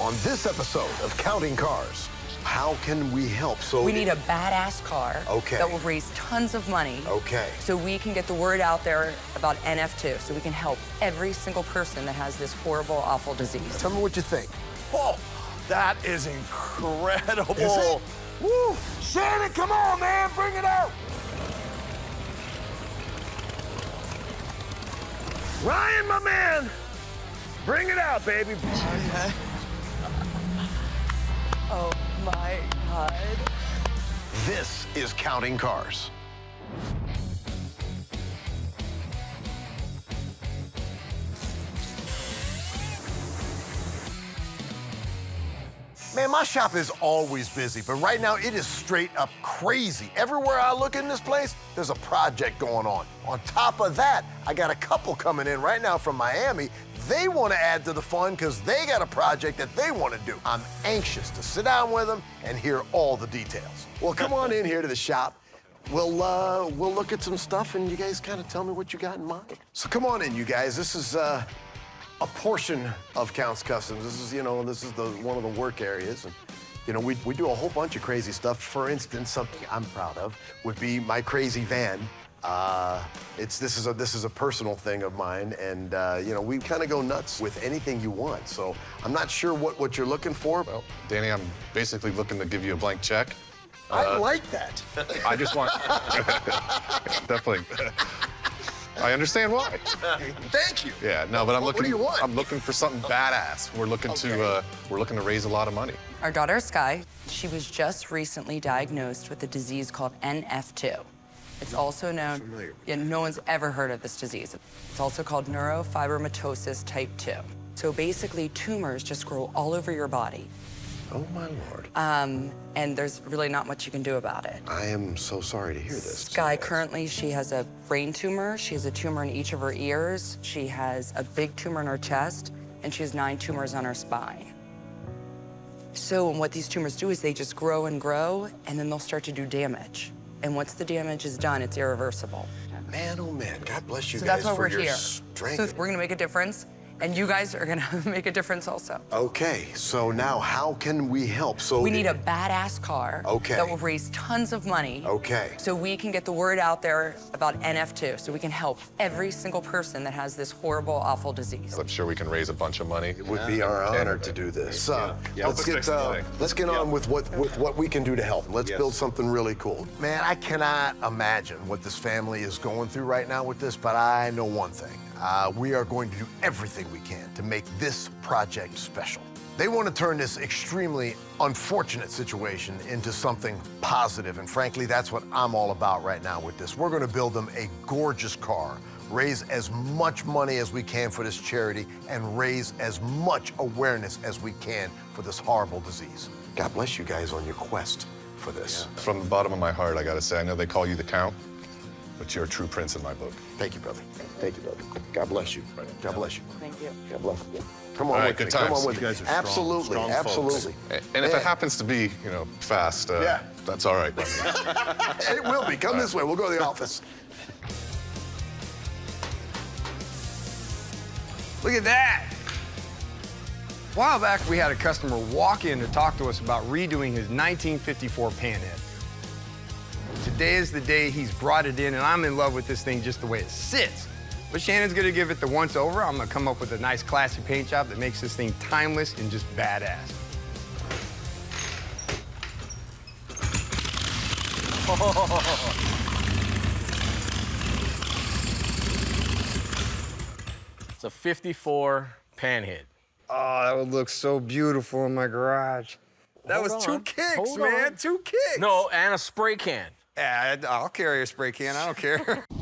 On this episode of Counting Cars, how can we help? So We need a badass car Okay. that will raise tons of money. Okay. So we can get the word out there about NF2, so we can help every single person that has this horrible, awful disease. Tell me what you think. Oh, that is incredible. Is it? Woo! Shannon, come on, man, bring it out. Ryan, my man, bring it out, baby. Oh my God. This is Counting Cars. Man, my shop is always busy, but right now it is straight up crazy. Everywhere I look in this place, there's a project going on. On top of that, I got a couple coming in right now from Miami. They want to add to the fun because they got a project that they want to do. I'm anxious to sit down with them and hear all the details. Well, come on in here to the shop. We'll uh, we'll look at some stuff and you guys kind of tell me what you got in mind. So come on in, you guys. This is uh, a portion of Count's Kustoms. This is, you know, this is the one of the work areas. And, you know, we, we do a whole bunch of crazy stuff. For instance, something I'm proud of would be my crazy van. Uh, it's this is a this is a personal thing of mine, and uh, you know we kind of go nuts with anything you want. So I'm not sure what what you're looking for. Well, Danny, I'm basically looking to give you a blank check. I like that. I just want definitely. I understand why. Thank you. Yeah, no, but I'm What- what looking. do you want? I'm looking for something badass. We're looking Okay. to uh, we're looking to raise a lot of money. Our daughter, Sky, she was just recently diagnosed with a disease called NF2. It's also known, familiar. yeah, no one's ever heard of this disease. It's also called neurofibromatosis type 2. So basically, tumors just grow all over your body, Oh my lord. um, and there's really not much you can do about it. I am so sorry to hear this. Sky, currently, she has a brain tumor. She has a tumor in each of her ears. She has a big tumor in her chest, and she has nine tumors on her spine. So and what these tumors do is they just grow and grow, and then they'll start to do damage. And once the damage is done, it's irreversible. Man, oh man, God bless you So guys that's why for we're your here. strength. So we're gonna make a difference, and you guys are gonna make a difference also. Okay, so now how can we help? So We need a badass car Okay. that will raise tons of money. Okay. So we can get the word out there about NF2, so we can help every single person that has this horrible, awful disease. I'm sure we can raise a bunch of money. It would be our honor to do this. Uh, Yeah, let's let's get uh, let's get on with what with what we can do to help. Let's Yes. build something really cool. Man, I cannot imagine what this family is going through right now with this, but I know one thing: uh, we are going to do everything we can to make this project special. They want to turn this extremely unfortunate situation into something positive, and frankly, that's what I'm all about right now with this. We're going to build them a gorgeous car raise as much money as we can for this charity, and raise as much awareness as we can for this horrible disease. God bless you guys on your quest for this. From the bottom of my heart, I gotta say, I know they call you the Count, but you're a true prince in my book. Thank you, brother. Thank you, brother. God bless you. God bless you. Thank you. God bless you. Come on All right, with good me. Come on with You me. guys are absolutely, strong folks. absolutely. And and if Man. it happens to be, you know, fast, uh, Yeah. that's all right. it will be. Come this way. We'll go to the office. Look at that. A while back, we had a customer walk in to talk to us about redoing his 1954 Panhead. Today is the day he's brought it in, and I'm in love with this thing just the way it sits. But Shannon's gonna give it the once over. I'm gonna come up with a nice classy paint job that makes this thing timeless and just badass. It's a 54 pan panhead. Oh, that would look so beautiful in my garage. That Hold was two kicks, Hold man, on. two kicks. No, and a spray can. Yeah, I'll carry a spray can, I don't care.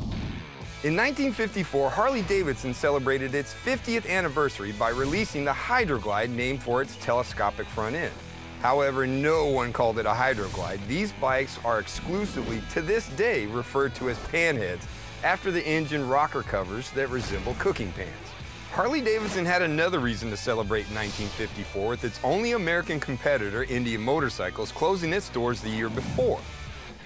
In 1954, Harley Davidson celebrated its 50th anniversary by releasing the Hydra-Glide, named for its telescopic front end. However, no one called it a Hydra-Glide. These bikes are exclusively, to this day, referred to as panheads, after the engine rocker covers that resemble cooking pans. Harley Davidson had another reason to celebrate 1954 with its only American competitor, Indian Motorcycles, closing its doors the year before.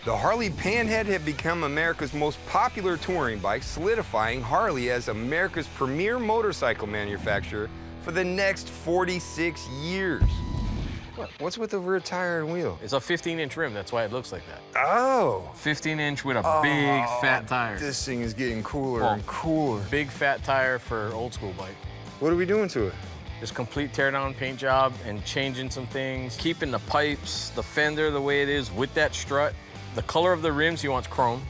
The Harley Panhead had become America's most popular touring bike, solidifying Harley as America's premier motorcycle manufacturer for the next 46 years. What? What's with the rear tire and wheel? It's a 15-inch rim. That's why it looks like that. Oh. 15-inch with a big oh, fat tire. This thing is getting cooler Oh. and cooler. Big fat tire for old school bike. What are we doing to it? Just complete teardown paint job and changing some things, keeping the pipes, the fender the way it is with that strut. The color of the rims he wants chrome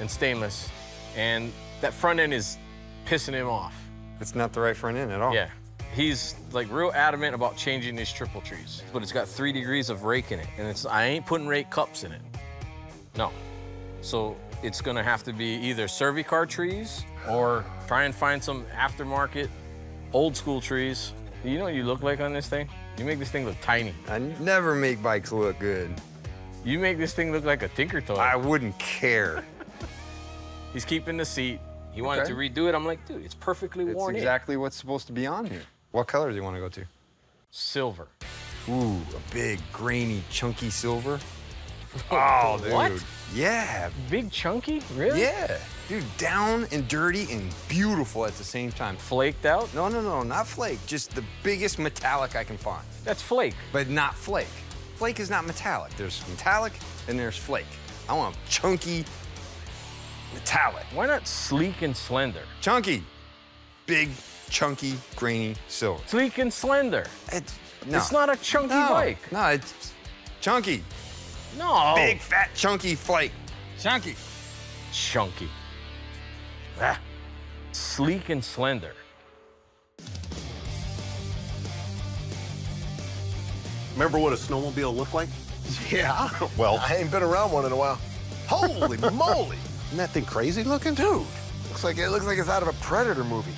and stainless, and that front end is pissing him off. It's not the right front end at all. Yeah. He's like real adamant about changing his triple trees, but it's got three degrees of rake in it, and it's I ain't putting rake cups in it. No. So it's gonna have to be either Servicar trees or try and find some aftermarket old school trees. You know what you look like on this thing? You make this thing look tiny. I never make bikes look good. You make this thing look like a Tinker Toy. I wouldn't care. He's keeping the seat. He wanted Okay. to redo it. I'm like, dude, it's perfectly It's worn in. exactly what's supposed to be on here. What color do you want to go to? Silver. Ooh, a big, grainy, chunky silver. Oh, dude. What? Yeah. Big chunky? Really? Yeah. Dude, down and dirty and beautiful at the same time. Flaked out? No, no, no, not flake. Just the biggest metallic I can find. That's flake. But not flake. Flake is not metallic. There's metallic and there's flake. I want chunky, metallic. Why not sleek and slender? Chunky. Big, chunky, grainy silver. Sleek and slender. It's, no. It's not a chunky no, bike. No, it's chunky. No. Big, fat, chunky flake. Chunky. Chunky. Ah. Sleek and slender. Remember what a snowmobile looked like? Yeah. Well- I ain't been around one in a while. Holy moly, Isn't that thing crazy looking? dude! Looks like it looks like it's out of a Predator movie.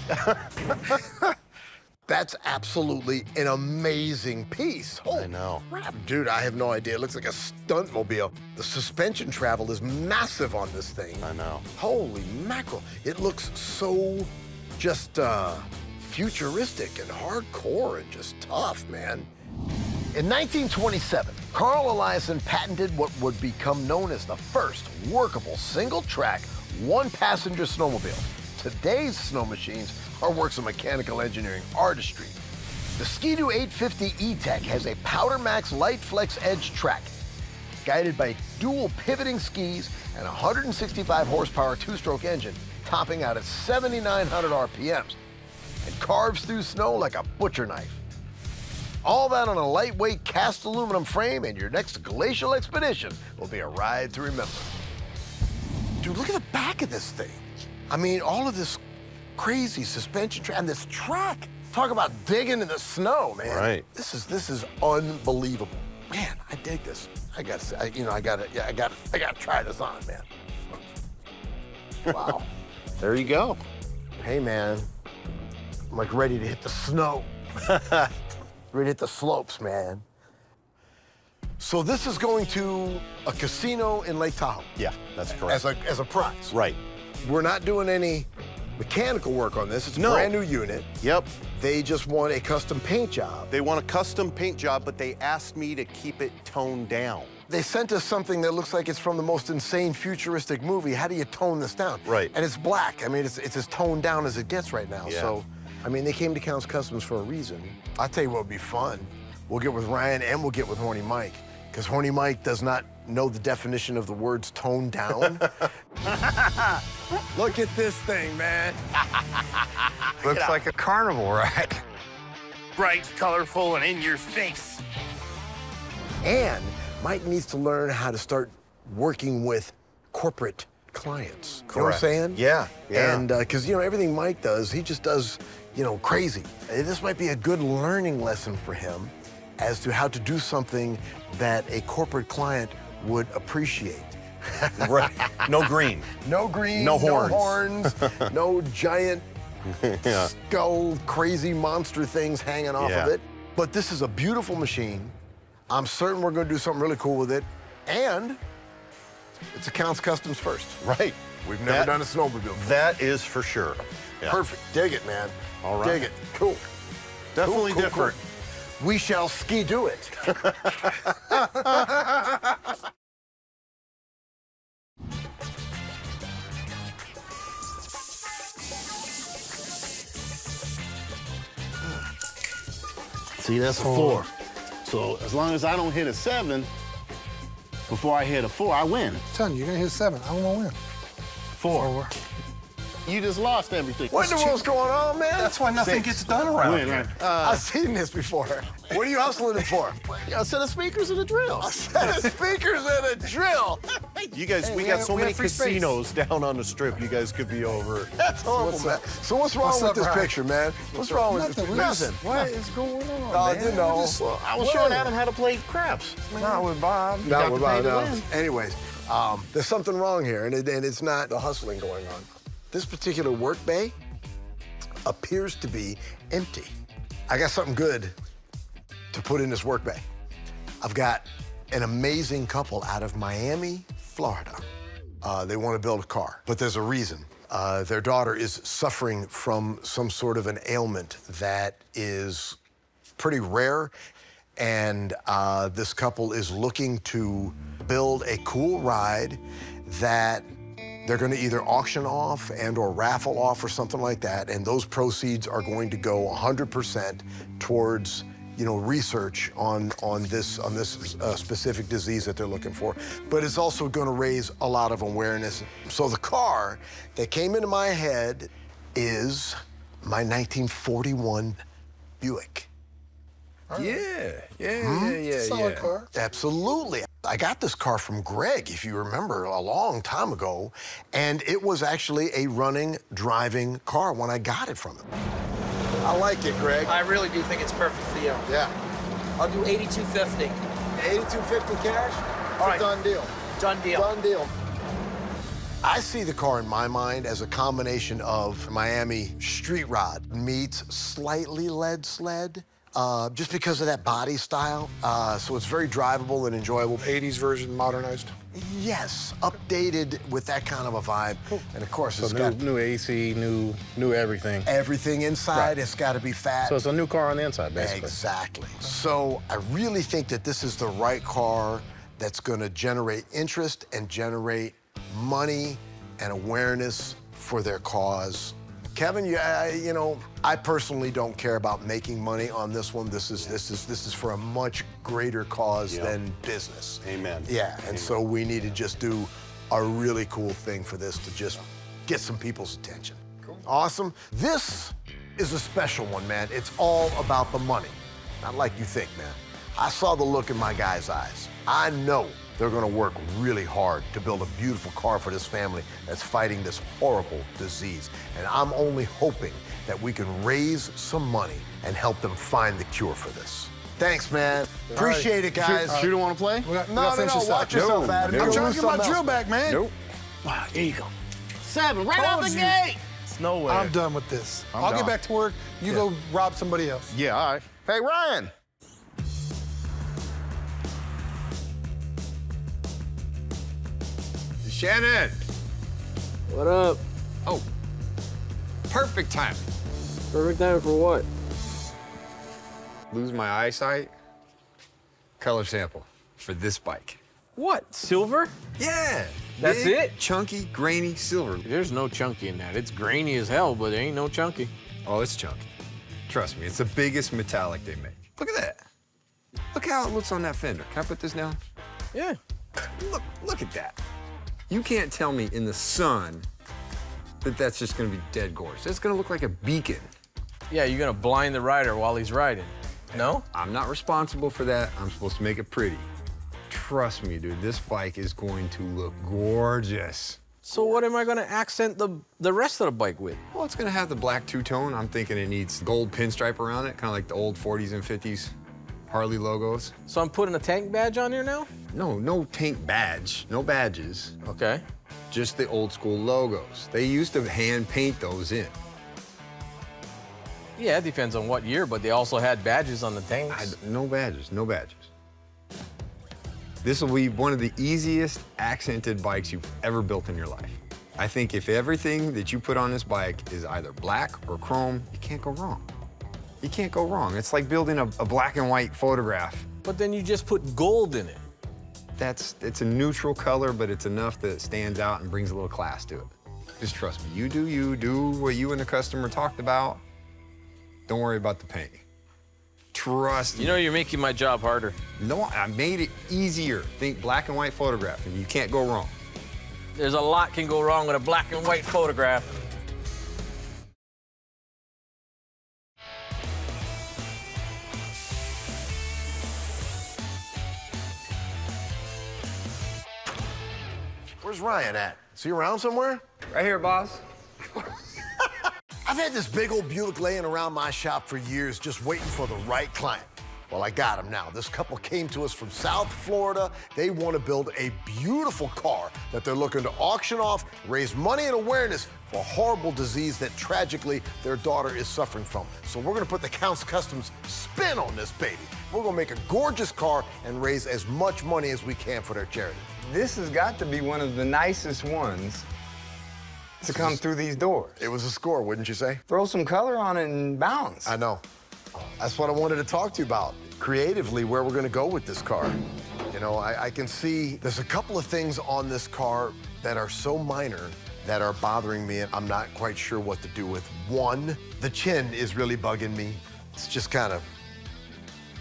That's absolutely an amazing piece. Holy I know. crap, dude! I have no idea. It looks like a stunt mobile. The suspension travel is massive on this thing. I know. Holy mackerel! It looks so just uh, futuristic and hardcore and just tough, man. In 1927, Carl Eliason patented what would become known as the first workable single-track, one-passenger snowmobile. Today's snow machines are works of mechanical engineering artistry. The Ski-Doo 850 E-Tech has a Powder Max Light Flex Edge track, guided by dual pivoting skis and a 165 horsepower two-stroke engine, topping out at 7,900 RPMs, and carves through snow like a butcher knife. All that on a lightweight cast aluminum frame, and your next glacial expedition will be a ride to remember. Dude, look at the back of this thing. I mean, all of this crazy suspension and this track. Talk about digging in the snow, man. Right. This is this is unbelievable. Man, I dig this. I got to, you know, I got to, yeah, I got, I got to try this on, man. Wow. There you go. hey, man, I'm like ready to hit the snow. to hit the slopes, man. So this is going to a casino in Lake Tahoe Yeah, that's correct. as a as a prize. right. We're not doing any mechanical work on this. It's a No. brand new unit. Yep. They just want a custom paint job. They want a custom paint job, but they asked me to keep it toned down. They sent us something that looks like it's from the most insane futuristic movie. How do you tone this down? Right. And it's black. I mean, it's, it's as toned down as it gets right now. Yeah. So, I mean, they came to Count's Kustoms for a reason. I'll tell you what would be fun. We'll get with Ryan and we'll get with Horny Mike. Because Horny Mike does not know the definition of the words toned down. Look at this thing, man. Looks like a carnival ride. Bright, colorful, and in your face. And Mike needs to learn how to start working with corporate clients. You know what I'm Correct. saying? Yeah, yeah. And uh, because, you know, everything Mike does, he just does, you know, crazy. Uh, This might be a good learning lesson for him as to how to do something that a corporate client would appreciate. right. No green. No green, No horns. no, horns, no giant Yeah. skull, crazy monster things hanging off of it. But this is a beautiful machine. I'm certain we're going to do something really cool with it. And it's accounts customs first. Right. We've never That- done a snowmobile before. That is for sure. Yeah. Perfect. Dig it, man. All right. Dig it. Cool. Definitely Cool, cool, different. cool. We shall ski do it. See, that's a four. So as long as I don't hit a seven before I hit a four, I win. I'm telling you, you're gonna hit a seven. I want to win. Four. You just lost everything. What in the world's going on, man? That's why nothing Six. gets done around Win, here. Uh, I've seen this before. What are you hustling it for? A set of speakers and a drill. A set of speakers and a drill. You guys, Hey, we we got have- so we many have free space. casinos down on the strip. You guys could be over. That's horrible, what's man. up? So what's wrong What's with up, this Ryan? picture, man? What's wrong with this Nothing. picture? We Listen, just- What is going on, uh, man? you know, Well, I was showing Adam how to play craps. Not with Bob. got Not with Bob, no. Anyways, um, there's something wrong here, and, it, and it's not the hustling going on. This particular work bay appears to be empty. I got something good to put in this work bay. I've got an amazing couple out of Miami, Florida. Uh, they want to build a car, but there's a reason. Uh, their daughter is suffering from some sort of an ailment that is pretty rare. And uh, this couple is looking to build a cool ride that they're going to either auction off and or raffle off or something like that. And those proceeds are going to go 100% towards you know research on on this on this uh, specific disease that they're looking for but it's also going to raise a lot of awareness so the car that came into my head is my 1941 Buick Yeah, yeah, Hmm? yeah, yeah, Solid yeah. car. Absolutely. I got this car from Greg, if you remember, a long time ago, and it was actually a running, driving car when I got it from him. I like it, Greg. I really do think it's perfect for you. Yeah. I'll do 8250. 8250 cash? All right. Done deal. Done deal. Done deal. I see the car in my mind as a combination of Miami street rod meets slightly lead sled, uh, just because of that body style. Uh, so it's very drivable and enjoyable. 80s version modernized. Yes, updated with that kind of a vibe. And of course, So it's new, got new AC, new, new everything. everything inside. Right. It's got to be fat. So it's a new car on the inside, basically. Exactly. So I really think that this is the right car that's going to generate interest and generate money and awareness for their cause. Kevin, you, I, you know, I personally don't care about making money on this one. This is this is this is for a much greater cause Yep. than business. Amen. Yeah, and so we need to just do a really cool thing for this to just get some people's attention. Cool. Awesome. This is a special one, man. It's all about the money. Not like you think, man. I saw the look in my guy's eyes. I know they're gonna work really hard to build a beautiful car for this family that's fighting this horrible disease. And I'm only hoping that we can raise some money and help them find the cure for this. Thanks, man. Appreciate it, guys. Shoot, shooter want to play? We got, we No, gotta no, finish no. Watch out. yourself, Adam. I'm You're trying gonna get my drill back, man. Nope. Wow, there you go. Seven, right out the you. gate. It's no way. I'm done with this. I'm I'll done. get back to work. You go rob somebody else. Yeah, all right. Hey, Ryan. Shannon. What up? Oh, perfect time. Perfect time for what? Lose my eyesight. Color sample for this bike. What? Silver? Yeah. That's big, it? Chunky, grainy silver. There's no chunky in that. It's grainy as hell, but there ain't no chunky. Oh, it's chunky. Trust me, it's the biggest metallic they make. Look at that. Look how it looks on that fender. Can I put this down? Yeah. Look, look at that. You can't tell me in the sun that that's just gonna be dead gorgeous. It's gonna look like a beacon. Yeah, you're gonna blind the rider while he's riding. No? I'm not responsible for that. I'm supposed to make it pretty. Trust me, dude, this bike is going to look gorgeous. So what am I gonna accent the the rest of the bike with? Well, it's gonna have the black two-tone. I'm thinking it needs gold pinstripe around it, kind of like the old 40s and 50s Harley logos. So I'm putting a tank badge on here now? No, no tank badge, no badges, Okay. just the old school logos. They used to hand paint those in. Yeah, it depends on what year, but they also had badges on the I, tanks. no badges, no badges. This will be one of the easiest accented bikes you've ever built in your life. I think if everything that you put on this bike is either black or chrome, you can't go wrong. You can't go wrong. It's like building a, a black and white photograph. But then you just put gold in it. That's, it's a neutral color, but it's enough that it stands out and brings a little class to it. Just trust me, you do you, do what you and the customer talked about. Don't worry about the paint. Trust me. You know you're making my job harder. No, I made it easier. Think black and white photograph, and you can't go wrong. There's a lot can go wrong with a black and white photograph. Where's Ryan at? Is he around somewhere? Right here, boss. I've had this big old Buick laying around my shop for years, just waiting for the right client. Well, I got him now. This couple came to us from South Florida. They want to build a beautiful car that they're looking to auction off, raise money and awareness for a horrible disease that tragically their daughter is suffering from. So we're going to put the Count's Kustoms spin on this baby. We're going to make a gorgeous car and raise as much money as we can for their charity. This has got to be one of the nicest ones to come through these doors. It was a score, wouldn't you say? Throw some color on it and bounce. I know. That's what I wanted to talk to you about. Creatively, where we're gonna go with this car. You know, I, I, can see there's a couple of things on this car that are so minor that are bothering me, and I'm not quite sure what to do with. One, the chin is really bugging me. It's just kind of,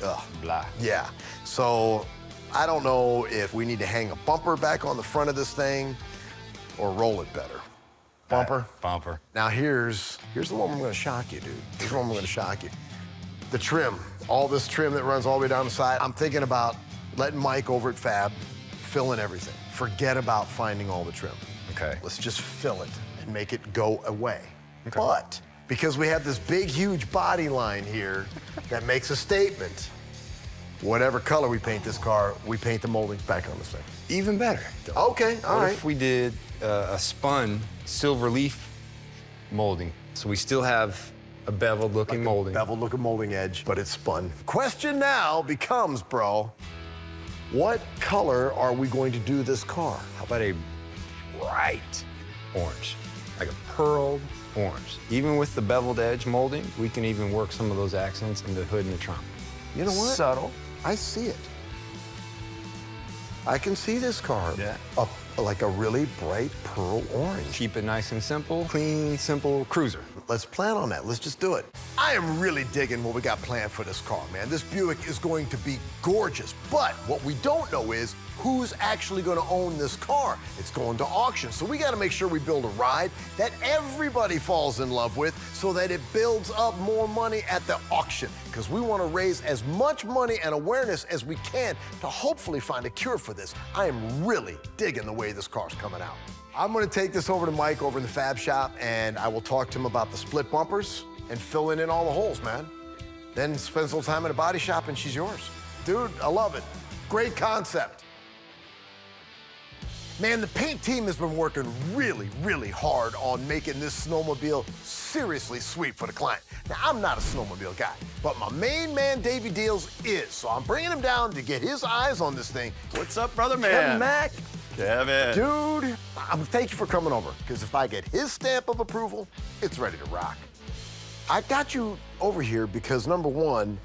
ugh. Blah. Yeah. So I don't know if we need to hang a bumper back on the front of this thing or roll it better. Bumper? Uh, bumper. Now here's here's the one I'm gonna shock you, dude. Here's the one I'm gonna shock you. The trim, all this trim that runs all the way down the side. I'm thinking about letting Mike over at Fab fill in everything. Forget about finding all the trim. Okay. Let's just fill it and make it go away. Okay. But because we have this big, huge body line here that makes a statement, whatever color we paint this car, we paint the moldings back on the same. Even better. Okay, all what right. if we did uh, a spun silver leaf molding? So we still have a beveled looking molding. Beveled looking molding edge, but it's spun. Question now becomes, bro, what color are we going to do this car? How about a bright orange? Like a pearled orange. Even with the beveled edge molding, we can even work some of those accents in the hood and the trunk. You know what? Subtle. I see it. I can see this car. Yeah. A, like a really bright pearl orange. Keep it nice and simple, clean, simple cruiser. Let's plan on that. Let's just do it. I am really digging what we got planned for this car, man. This Buick is going to be gorgeous. But what we don't know is who's actually going to own this car. It's going to auction. So we got to make sure we build a ride that everybody falls in love with so that it builds up more money at the auction. Because we want to raise as much money and awareness as we can to hopefully find a cure for this. I am really digging the way this car's coming out. I'm gonna take this over to Mike over in the fab shop and I will talk to him about the split bumpers and filling in all the holes, man. Then spends spend some time at a body shop and she's yours. Dude, I love it. Great concept. Man, the paint team has been working really, really hard on making this snowmobile seriously sweet for the client. Now, I'm not a snowmobile guy, but my main man, Davey Deals, is. So I'm bringing him down to get his eyes on this thing. What's up, brother Kevin man? Mack, Kevin. Dude, I'm, thank you for coming over, because if I get his stamp of approval, it's ready to rock. I got you over here because, number one,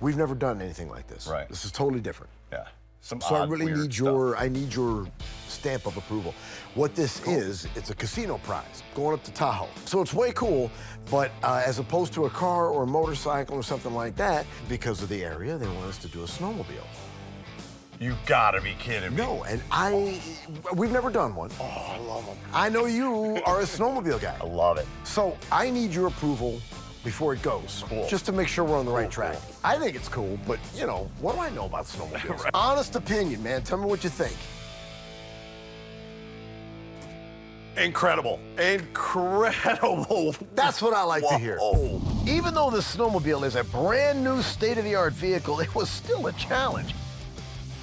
we've never done anything like this. Right. This is totally different. Yeah. Some So I really need your, I need your stamp of approval. What this is, it's a casino prize going up to Tahoe. So it's way cool, but uh, as opposed to a car or a motorcycle or something like that, because of the area, they want us to do a snowmobile. You gotta be kidding me. No, and I, we've never done one. Oh, I love them. I know you are a snowmobile guy. I love it. So I need your approval before it goes, Cool. just to make sure we're on the right track. cool. I think it's cool, but you know, what do I know about snowmobiles? Honest opinion, man. Tell me what you think. Incredible. Incredible. That's what I like to hear. Whoa. Even though the snowmobile is a brand new state-of-the-art vehicle, it was still a challenge.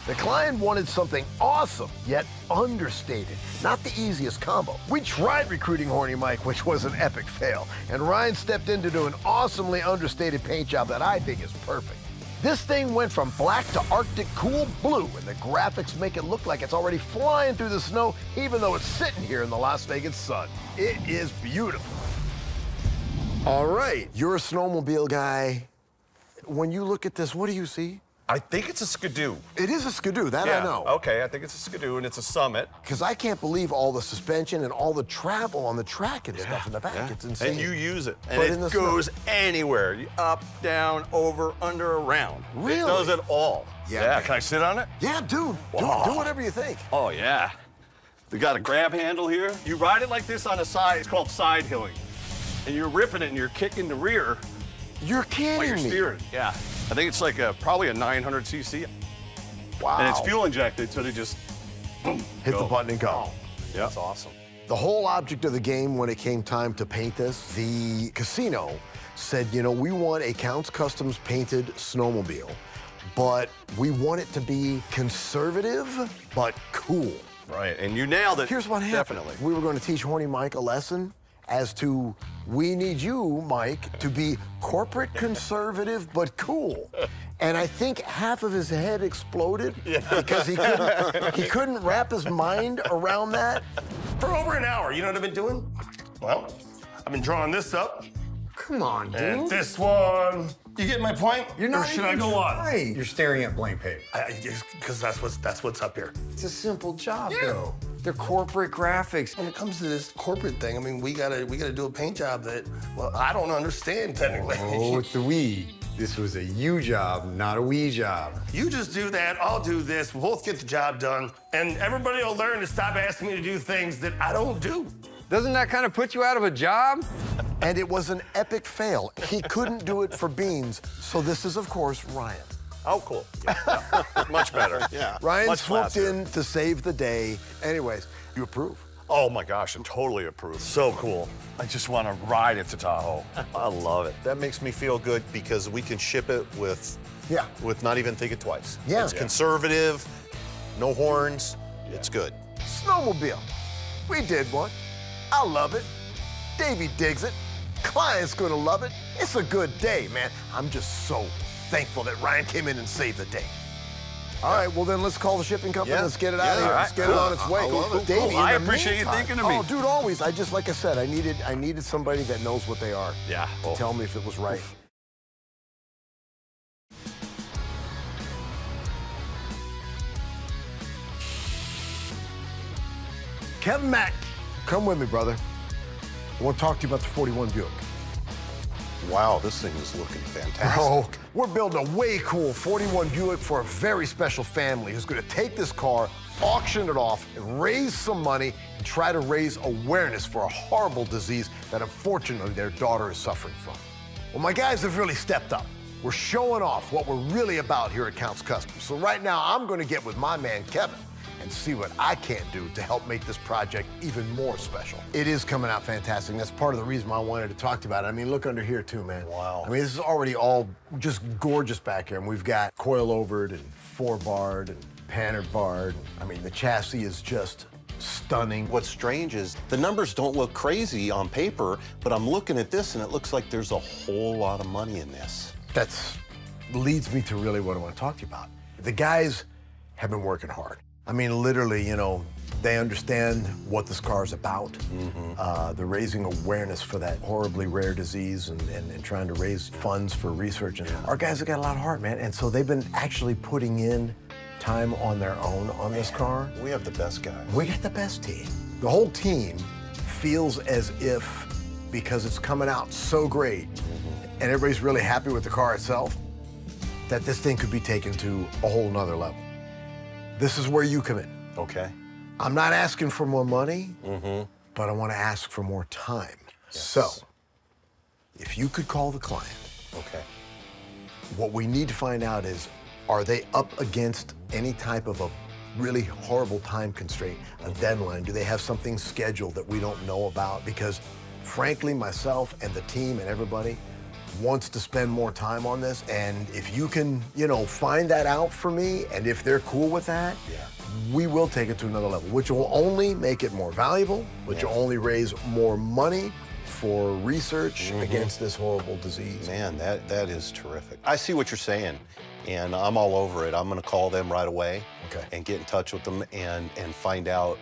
The client wanted something awesome, yet understated. Not the easiest combo. We tried recruiting Horny Mike, which was an epic fail, and Ryan stepped in to do an awesomely understated paint job that I think is perfect. This thing went from black to Arctic cool blue, and the graphics make it look like it's already flying through the snow, even though it's sitting here in the Las Vegas sun. It is beautiful. All right, you're a snowmobile guy. When you look at this, what do you see? I think it's a Ski-Doo. It is a Ski-Doo, that yeah. I know. Okay, I think it's a Ski-Doo and it's a summit. Because I can't believe all the suspension and all the travel on the track and stuff in the back. Yeah. It's insane. And you use it. And But it goes snow. anywhere. Up, down, over, under, around. Really? It does it all. Yeah, Yeah. Can I sit on it? Yeah, dude. Do, Wow. do whatever you think. Oh, yeah. They got a grab handle here. You ride it like this on a side. It's called side hilling. And you're ripping it and you're kicking the rear You're while you're me. steering. Yeah. I think it's like a probably a 900 cc. Wow. And it's fuel injected, so they just boom, Hit the button and go. Yeah. That's awesome. The whole object of the game when it came time to paint this, the casino said, you know, we want a Count's Kustoms painted snowmobile, but we want it to be conservative, but cool. Right. And you nailed it. Here's what happened. Definitely. We were going to teach Horny Mike a lesson as to we need you, Mike, to be corporate conservative but cool. And I think half of his head exploded because he couldn't, he couldn't wrap his mind around that. For over an hour, you know what I've been doing? Well, I've been drawing this up. Come on, And dude. this one. You get my point? You're Or not should I even go on? trying. You're staring at blank paper. Because that's what's that's what's up here. It's a simple job, Yeah. though. They're corporate graphics. When it comes to this corporate thing, I mean, we gotta we gotta do a paint job that well, I don't understand technically. Oh, it's the we. This was a you job, not a we job. You just do that, I'll do this, we'll both get the job done, and everybody will learn to stop asking me to do things that I don't do. Doesn't that kind of put you out of a job? And it was an epic fail. He couldn't do it for Beans, so this is, of course, Ryan. Oh, cool. Yeah. Much better. Yeah. Ryan Much swooped classier. in to save the day. Anyways, you approve. Oh my gosh, I'm totally approved. So cool. I just want to ride it to Tahoe. I love it. That makes me feel good because we can ship it with, Yeah. with not even thinking twice. Yeah. It's Yeah. conservative, no horns. It's good. Snowmobile. We did one. I love it. Davey digs it. Client's gonna love it. It's a good day, man. I'm just so thankful that Ryan came in and saved the day. All right, well then let's call the shipping company. Yeah. Let's get it out Yeah, of here. all Let's right, get it cool. on its way. I love it. Davey, Cool. I appreciate you thinking of me. Oh, dude, always. I just like I said, I needed I needed somebody that knows what they are. Yeah. To oh. tell me if it was right. Kevin Mack, come with me, brother. I want to talk to you about the 41 Buick. Wow, this thing is looking fantastic. Bro, we're building a way cool 41 Buick for a very special family who's gonna take this car, auction it off, and raise some money and try to raise awareness for a horrible disease that unfortunately their daughter is suffering from. Well, my guys have really stepped up. We're showing off what we're really about here at Count's Kustoms. So right now, I'm gonna get with my man, Kevin, and see what I can't do to help make this project even more special. It is coming out fantastic. That's part of the reason why I wanted to talk to you about it. I mean, look under here too, man. Wow. I mean, this is already all just gorgeous back here. And we've got coilovered and four barred and Panhard barred. I mean, the chassis is just stunning. What's strange is the numbers don't look crazy on paper, but I'm looking at this and it looks like there's a whole lot of money in this. That's leads me to really what I want to talk to you about. The guys have been working hard. I mean, literally, you know, they understand what this car is about. Uh, they're raising awareness for that horribly rare disease and, and, and trying to raise funds for research. And our guys have got a lot of heart, man. And so they've been actually putting in time on their own on this car. We have the best guys. We got the best team. The whole team feels as if, because it's coming out so great, and everybody's really happy with the car itself, that this thing could be taken to a whole nother level. This is where you come in. Okay. I'm not asking for more money, Mm-hmm. but I want to ask for more time. Yes. So, if you could call the client, Okay. what we need to find out is are they up against any type of a really horrible time constraint, a deadline? Do they have something scheduled that we don't know about? Because frankly, myself and the team and everybody wants to spend more time on this. And if you can, you know, find that out for me, and if they're cool with that, Yeah. we will take it to another level, which will only make it more valuable, which will only raise more money for research mm-hmm. against this horrible disease. Man, that, that is terrific. I see what you're saying, and I'm all over it. I'm going to call them right away Okay. and get in touch with them and, and find out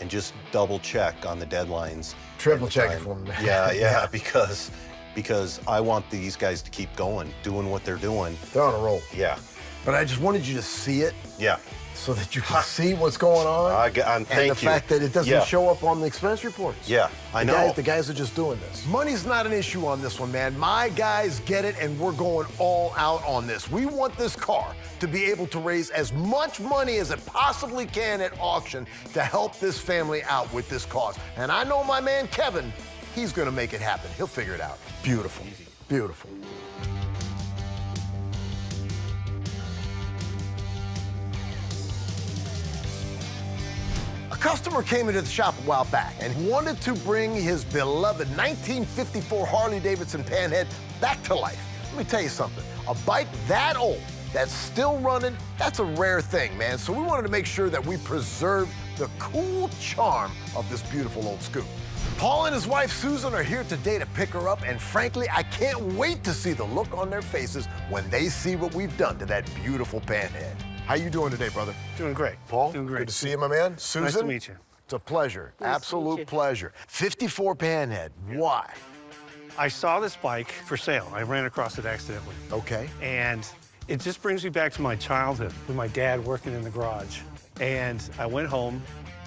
and just double check on the deadlines. Triple check it for me. Yeah, Yeah. because because I want these guys to keep going, doing what they're doing. They're on a roll. Yeah. But I just wanted you to see it Yeah. so that you can see what's going on. I get- and the you. fact that it doesn't Yeah. show up on the expense reports. Yeah, I The know. Guys, the guys are just doing this. Money's not an issue on this one, man. My guys get it, and we're going all out on this. We want this car to be able to raise as much money as it possibly can at auction to help this family out with this cause. And I know my man Kevin, he's gonna make it happen. He'll figure it out. Beautiful. Beautiful. A customer came into the shop a while back and wanted to bring his beloved 1954 Harley Davidson Panhead back to life. Let me tell you something. A bike that old that's still running, that's a rare thing, man. So we wanted to make sure that we preserve the cool charm of this beautiful old scoop. Paul and his wife Susan are here today to pick her up, and frankly, I can't wait to see the look on their faces when they see what we've done to that beautiful panhead. How you doing today, brother? Doing great. Paul, Doing great. good to see you, my man. Susan, Nice to meet you. It's a pleasure, Nice absolute pleasure. 54 panhead. Why? I saw this bike for sale. I ran across it accidentally. Okay. And it just brings me back to my childhood with my dad working in the garage. And I went home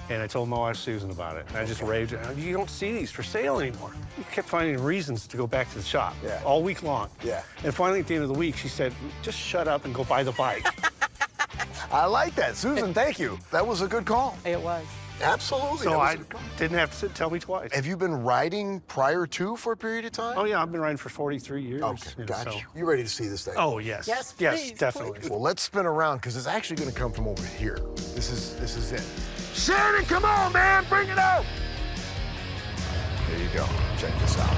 and I told my wife Susan about it. And I just raved. You don't see these for sale anymore. We kept finding reasons to go back to the shop Yeah. all week long. Yeah. And finally, at the end of the week, she said, just shut up and go buy the bike. I like that, Susan. Thank you. That was a good call. It was. Absolutely. so that was I a good call. didn't have to sit, tell me twice. Have you been riding prior to for a period of time? Oh, yeah, I've been riding for 43 years. Okay, you know, got so- you. You ready to see this thing? Oh, yes. Yes, please, Yes, please, definitely. Well, let's spin around because it's actually going to come from over here. This is this is it. Shannon, come on, man, bring it out. There you go. Check this out.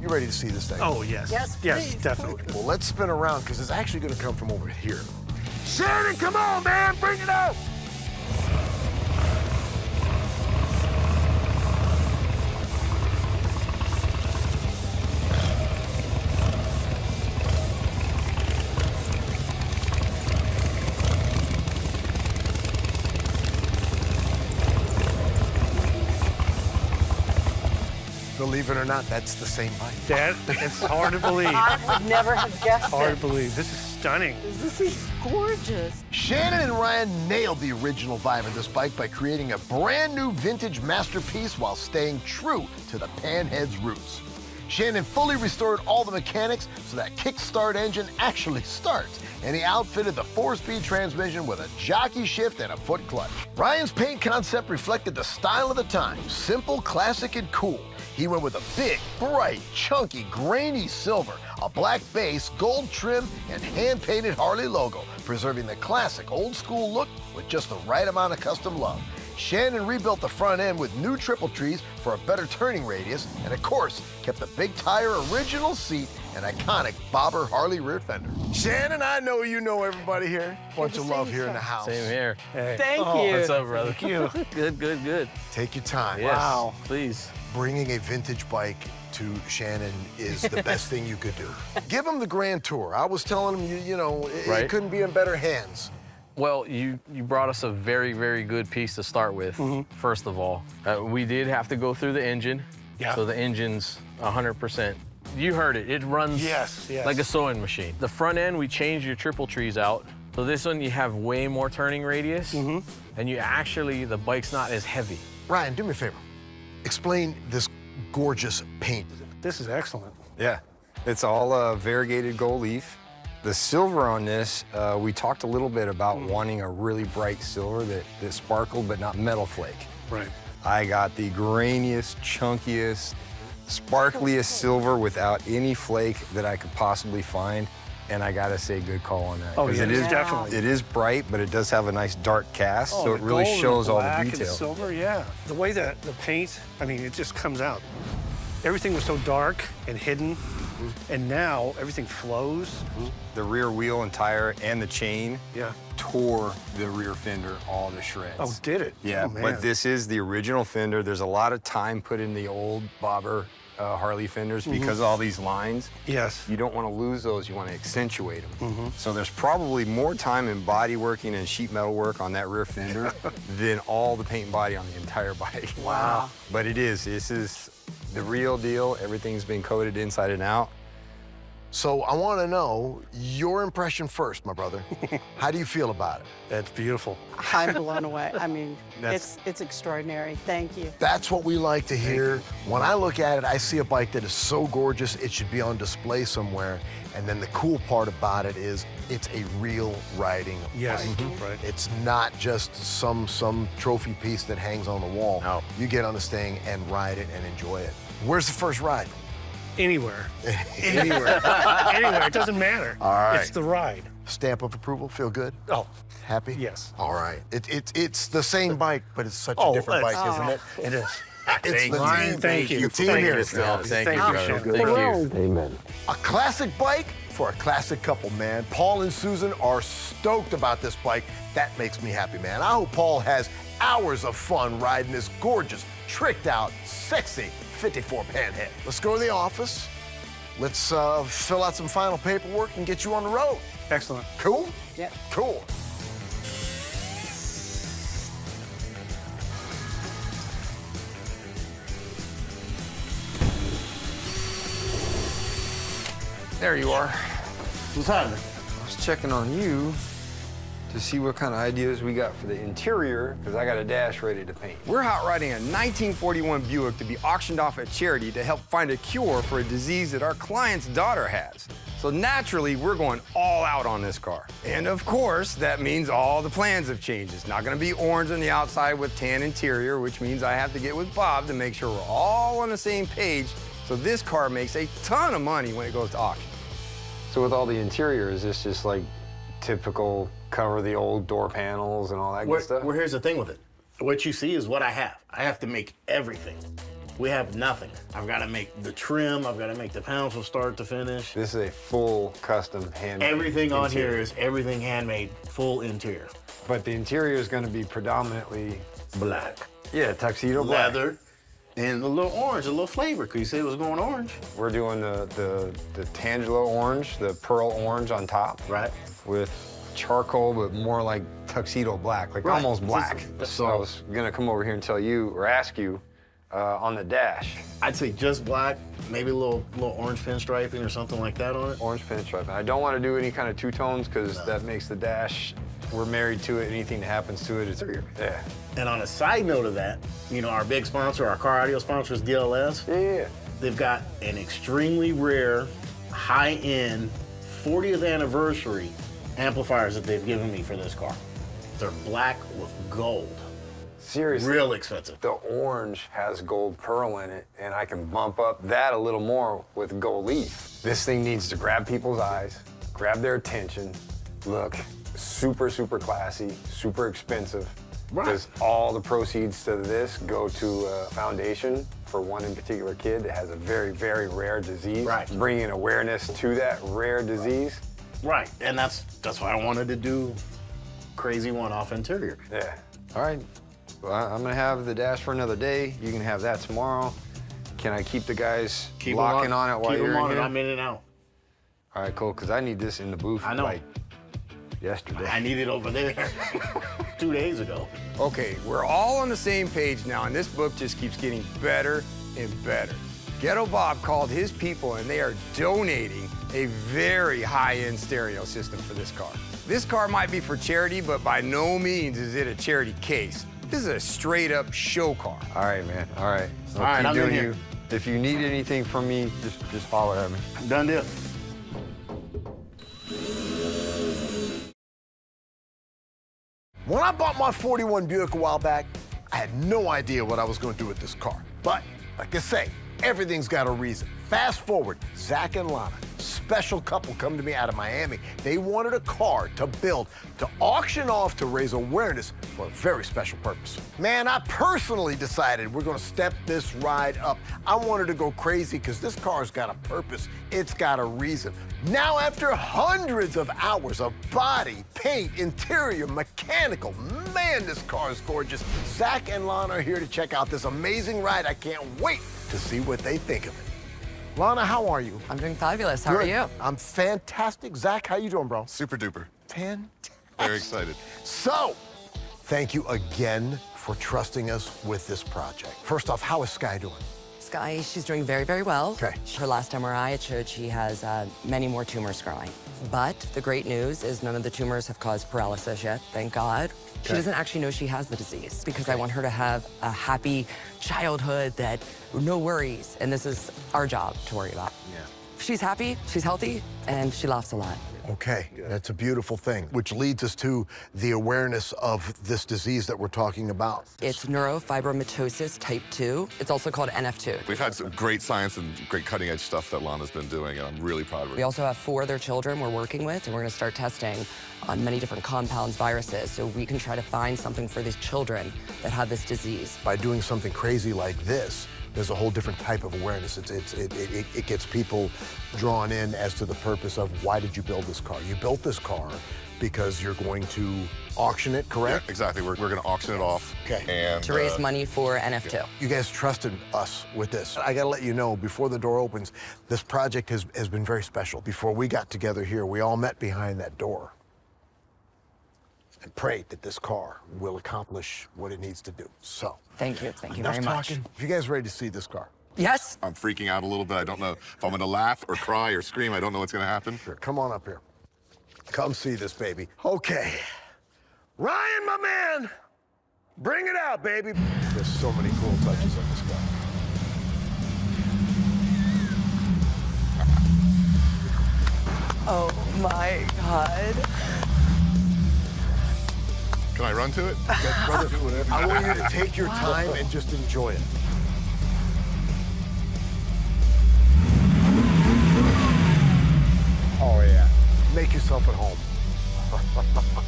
You ready to see this thing? Oh, yes. Yes, Yes, please. definitely. Well, let's spin around because it's actually going to come from over here. Shannon, come on, man, bring it out. Believe it or not, that's the same bike. That, it's hard to believe. I would never have guessed hard it. to believe. This is stunning. This is gorgeous. Shannon and Ryan nailed the original vibe of this bike by creating a brand new vintage masterpiece while staying true to the Panhead's roots. Shannon fully restored all the mechanics so that kickstart engine actually starts, and he outfitted the four-speed transmission with a jockey shift and a foot clutch. Ryan's paint concept reflected the style of the time, simple, classic, and cool. He went with a big, bright, chunky, grainy silver, a black base, gold trim, and hand-painted Harley logo, preserving the classic old-school look with just the right amount of custom love. Shannon rebuilt the front end with new triple trees for a better turning radius, and of course, kept the big tire original seat and iconic bobber Harley rear fender. Shannon, I know you know everybody here. Bunch of love here in the house. Same here. Hey. Thank Oh, you. What's up, brother? Thank you. good, good, good. Take your time. Yes. Wow. Please. Bringing a vintage bike to Shannon is the best thing you could do. Give him the grand tour. I was telling him, you, you know, it, it couldn't be in better hands. Well, you, you brought us a very, very good piece to start with, first of all. Uh, we did have to go through the engine. Yeah. So the engine's 100%. You heard it. It runs Yes, yes. like a sewing machine. The front end, we changed your triple trees out. So this one, you have way more turning radius. And you actually, the bike's not as heavy. Ryan, do me a favor. Explain this gorgeous paint. This is excellent. Yeah, it's all uh, variegated gold leaf. The silver on this, uh, we talked a little bit about wanting a really bright silver that, that sparkled but not metal flake. Right. I got the grainiest, chunkiest, sparkliest silver without any flake that I could possibly find. And I gotta say, good call on that. Oh, yeah, it is definitely. It is bright, but it does have a nice dark cast, Oh, so it really shows all the detail. And silver, yeah. The way that the paint, I mean, it just comes out. Everything was so dark and hidden, and now everything flows. The rear wheel and tire and the chain Yeah. tore the rear fender all to shreds. Oh, did it? Yeah, Oh, man. but this is the original fender. There's a lot of time put in the old bobber uh, Harley fenders Mhm. because of all these lines. Yes. You don't want to lose those. You want to accentuate them. Mhm. So there's probably more time in body working and sheet metal work on that rear fender than all the paint and body on the entire bike. Wow. But it is. This is the real deal. Everything's been coated inside and out. So I want to know your impression first, my brother. How do you feel about it? That's beautiful. I'm blown away. I mean, That's- it's it's extraordinary. Thank you. That's what we like to hear. When I look at it, I see a bike that is so gorgeous, it should be on display somewhere. And then the cool part about it is it's a real riding Yes, bike. mhm, right. It's not just some some trophy piece that hangs on the wall. No. You get on this thing and ride it and enjoy it. Where's the first ride? Anywhere. Anywhere. Anywhere. It doesn't matter. All right. It's the ride. Stamp of approval, feel good? Oh. Happy? Yes. All right. It, it, it's the same bike, but it's such Oh, a different bike, it's- isn't it? It is. It's Thank the you. team. Thank you. The team Thank here. you. Phil. Thank you, Sean. Good. Thank you. Amen. A classic bike for a classic couple, man. Paul and Susan are stoked about this bike. That makes me happy, man. I hope Paul has hours of fun riding this gorgeous, tricked out, sexy 54 panhead. Let's go to the office. Let's uh, fill out some final paperwork and get you on the road. Excellent. Cool? Yeah. Cool. There you are. What's happening? I was checking on you to see what kind of ideas we got for the interior, because I got a dash ready to paint. We're hot riding a 1941 Buick to be auctioned off at charity to help find a cure for a disease that our client's daughter has. So naturally, we're going all out on this car. And of course, that means all the plans have changed. It's not gonna be orange on the outside with tan interior, which means I have to get with Bob to make sure we're all on the same page. So this car makes a ton of money when it goes to auction. So with all the interior, is this just like typical cover the old door panels and all that good stuff? well, here's the thing with it. What you see is what I have. I have to make everything. We have nothing. I've got to make the trim. I've got to make the panels from start to finish. This is a full custom handmade. Everything on interior. here is everything handmade, full interior. But the interior is going to be predominantly black. Yeah, tuxedo black. Leather. And a little orange, a little flavor, because you said it was going orange. We're doing the, the, the Tangelo orange, the pearl orange on top. Right. With charcoal, but more like tuxedo black, like Right. almost black. So I was going to come over here and tell you or ask you uh, on the dash. I'd say just black, maybe a little little orange pinstriping or something like that on it. Orange pinstriping. I don't want to do any kind of two tones because that makes the dash. We're married to it. Anything that happens to it, it's yeah. And on a side note of that, you know, our big sponsor, our car audio sponsor is DLS. Yeah. They've got an extremely rare, high-end 40th anniversary amplifiers that they've given me for this car. They're black with gold. Seriously. Real expensive. The orange has gold pearl in it, and I can bump up that a little more with gold leaf. This thing needs to grab people's eyes, grab their attention, look super, super classy, super expensive. Because all the proceeds to this go to a foundation for one in particular kid that has a very, very rare disease. Right. Bringing awareness to that rare disease. Right, and that's that's why I wanted to do crazy one-off interior. Yeah. All right. Well, I- I'm gonna have the dash for another day. You can have that tomorrow. Can I keep the guys Keep 'em locking on, it while keep 'em you're them on in it. here? I'm in and out. All right, cool. Because I need this in the booth. I know. Like yesterday. I need it over there two days ago. Okay, we're all on the same page now, and this book just keeps getting better and better. Ghetto Bob called his people, and they are donating a very high-end stereo system for this car. This car might be for charity, but by no means is it a charity case. This is a straight-up show car. All right, man. All right. I'll All right, keep I'm in doing here. you. If you need anything from me, just just holler at me. Done deal. When I bought my 41 Buick a while back, I had no idea what I was going to do with this car. But, like I say, everything's got a reason. Fast forward, Zach and Lana, special couple, come to me out of Miami. They wanted a car to build, to auction off to raise awareness for a very special purpose. Man, I personally decided we're to step this ride up. I wanted to go crazy because this car's got a purpose. It's got a reason. Now, after hundreds of hours of body, paint, interior, mechanical, man, this car is gorgeous. Zach and Lana are here to check out this amazing ride. I can't wait to see what they think of it. Lana, how are you? I'm doing fabulous. How are you? I'm fantastic. Zach, how you doing, bro? Super duper. Fantastic. Very excited. So, thank you again for trusting us with this project. First off, how is Sky doing? Sky, she's doing very, very well. Okay. Her last MRI, it showed she has uh, many more tumors growing. But the great news is none of the tumors have caused paralysis yet, thank God. She doesn't actually know she has the disease because I want her to have a happy childhood that no worries. And this is our job to worry about. Yeah. She's happy, she's healthy, and she laughs a lot. Okay, that's a beautiful thing, which leads us to the awareness of this disease that we're talking about. It's neurofibromatosis type 2. It's also called NF2. We've had some great science and great cutting edge stuff that Lana's been doing, and I'm really proud of her. We also have four other children we're working with, and we're going to start testing on many different compounds, viruses, so we can try to find something for these children that have this disease. By doing something crazy like this, there's a whole different type of awareness. It's, it's, it, it, it gets people drawn in as to the purpose of why did you build this car? You built this car because you're going to auction it, correct? Yeah, exactly. We're, we're going to auction it off. Okay. And, To raise uh, money for NF2. You guys trusted us with this. I gotta let you know, before the door opens, this project has, has been very special. Before we got together here, we all met behind that door and prayed that this car will accomplish what it needs to do. So, Thank you. Thank you enough very much. talking. If you guys ready to see this car? Yes. I'm freaking out a little bit. I don't know if I'm going to laugh or cry or scream. I don't know what's going to happen. Sure, come on up here. Come see this baby. Okay. Ryan, my man, bring it out, baby. There's so many cool touches on this car. Oh my God. Can I run to it? Okay, brother, I want you to take your time and just enjoy it. Oh, yeah. Make yourself at home.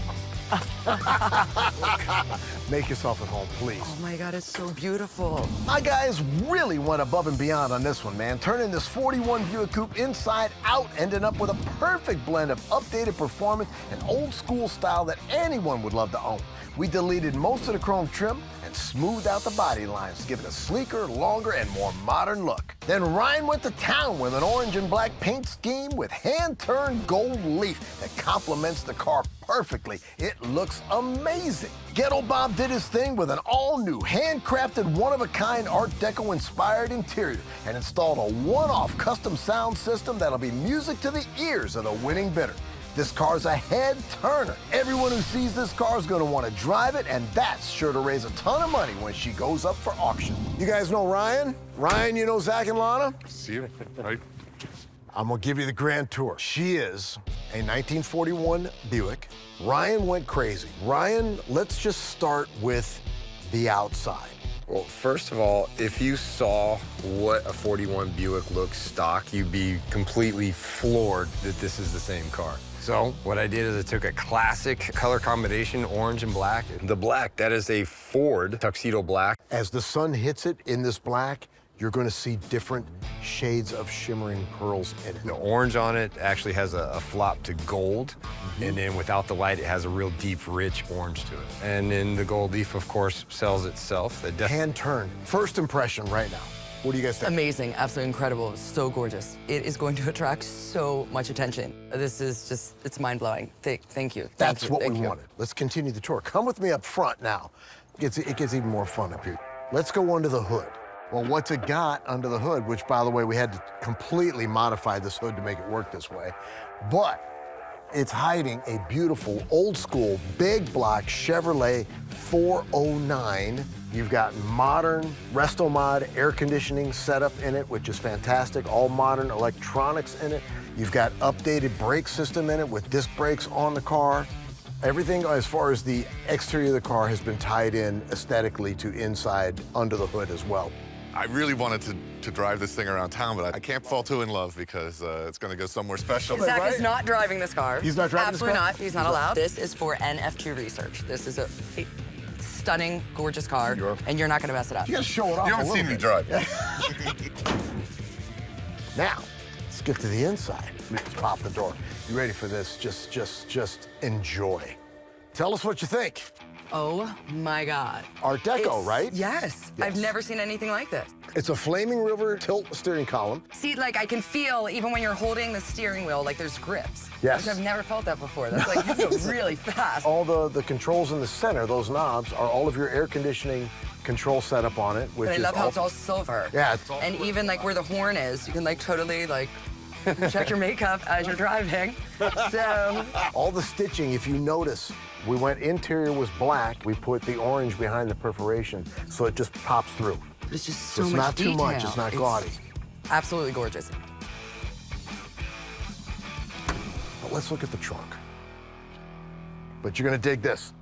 Make yourself at home, please. Oh my God, it's so beautiful. My guys really went above and beyond on this one, man. Turning this 41 Buick Coupe inside out, ending up with a perfect blend of updated performance and old school style that anyone would love to own. We deleted most of the chrome trim and smoothed out the body lines to give it a sleeker, longer, and more modern look. Then Ryan went to town with an orange and black paint scheme with hand-turned gold leaf that complements the car perfectly. It looks amazing. Ghetto Bob did his thing with an all-new, handcrafted, one-of-a-kind Art Deco-inspired interior and installed a one-off custom sound system that'll be music to the ears of the winning bidder. This car's a head turner. Everyone who sees this car is going to want to drive it, and that's sure to raise a ton of money when she goes up for auction. You guys know Ryan? Ryan, you know Zach and Lana? See you, right? I'm gonna give you the grand tour. She is a 1941 Buick. Ryan went crazy. Ryan, let's just start with the outside. Well, first of all, if you saw what a 41 Buick looks stock, you'd be completely floored that this is the same car. So what I did is I took a classic color combination, orange and black. The black, that is a Ford tuxedo black. As the sun hits it in this black, you're gonna see different shades of shimmering pearls in it. The orange on it actually has a, a flop to gold, mm-hmm. and then without the light, it has a real deep, rich orange to it. And then the gold leaf, of course, sells itself. The def- Hand turn. First impression right now. What do you guys think? Amazing, absolutely incredible, so gorgeous. It is going to attract so much attention. This is just, it's mind-blowing. Thank, thank you. Thank That's you, what thank we you. wanted. Let's continue the tour. Come with me up front now. It gets, it gets even more fun up here. Let's go under the hood. Well, what's it got under the hood, which, by the way, we had to completely modify this hood to make it work this way. But it's hiding a beautiful, old school, big block Chevrolet 409. You've got modern Restomod air conditioning setup in it, which is fantastic. All modern electronics in it. You've got updated brake system in it with disc brakes on the car. Everything as far as the exterior of the car has been tied in aesthetically to inside under the hood as well. I really wanted to, to drive this thing around town, but I, I can't fall too in love because uh, it's going to go somewhere special. Zach is not driving this car. He's not driving this Absolutely not. He's not allowed. This is for NF2 research. This is a, a stunning, gorgeous car, and you're not going to mess it up. You gotta show it off You haven't little seen me bit. drive. Now, let's get to the inside. Let me pop the door. You ready for this? Just, just, just enjoy. Tell us what you think. Oh my God. Art Deco, It's- right? Yes. I've never seen anything like this. It's a Flaming River tilt steering column. See, like I can feel even when you're holding the steering wheel, like there's grips. Yes. Which I've never felt that before. That's like you go really fast. All the, the controls in the center, those knobs, are all of your air conditioning control setup on it, which But I is love how all- it's all silver. Yeah, it's all And even like where the horn is, you can like totally like check your makeup as you're driving. So All the stitching, if you notice, we went interior was black. We put the orange behind the perforation, so it just pops through. it's just so it's much not too much. It's not gaudy. Absolutely gorgeous. But let's look at the trunk. But you're gonna dig this.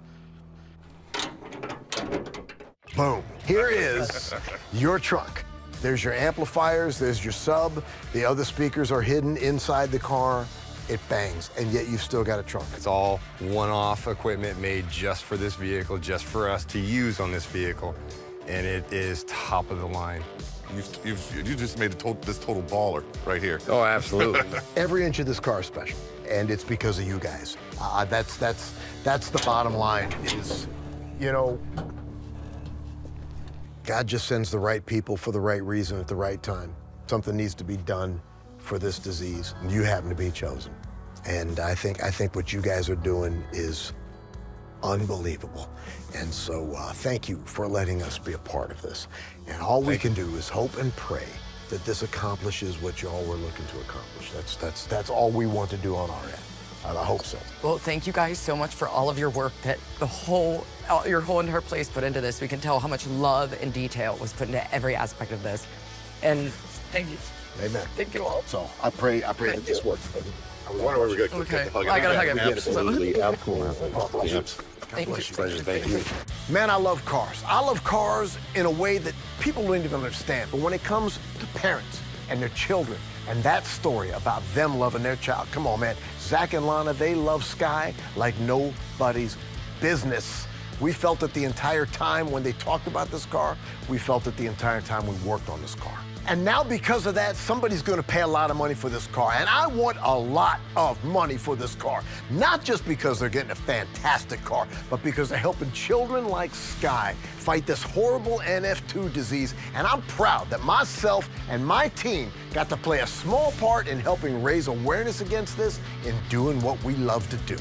Boom. Here is your trunk. There's your amplifiers, there's your sub. The other speakers are hidden inside the car. It bangs, and yet you've still got a trunk. It's all one-off equipment made just for this vehicle, just for us to use on this vehicle. And it is top of the line. You've, you've, you just made a tot- this total baller right here. Oh, absolutely. Every inch of this car is special, and it's because of you guys. Uh, that's that's that's the bottom line. Is you know, God just sends the right people for the right reason at the right time. Something needs to be done for this disease, and you happen to be chosen. And I think I think what you guys are doing is unbelievable. And so uh, thank you for letting us be a part of this. And all we can do is hope and pray that this accomplishes what y'all were looking to accomplish. That's that's that's all we want to do on our end. And I hope so. Well, thank you guys so much for all of your work that the whole, your whole entire place put into this. We can tell how much love and detail was put into every aspect of this. And thank you. Amen. Thank you all. So I pray I pray that this works. I was wondering where we were Okay. Well, I gotta hug him. Absolutely, absolutely. Thank you. Pleasure, thank you. Man, I love cars. I love cars in a way that people don't even understand. But when it comes to parents and their children, and that story about them loving their child, come on, man. Zach and Lana, they love Sky like nobody's business. We felt it the entire time when they talked about this car. We felt it the entire time we worked on this car. And now, because of that, somebody's gonna pay a lot of money for this car. And I want a lot of money for this car. Not just because they're getting a fantastic car, but because they're helping children like Sky fight this horrible NF2 disease. And I'm proud that myself and my team got to play a small part in helping raise awareness against this and doing what we love to do.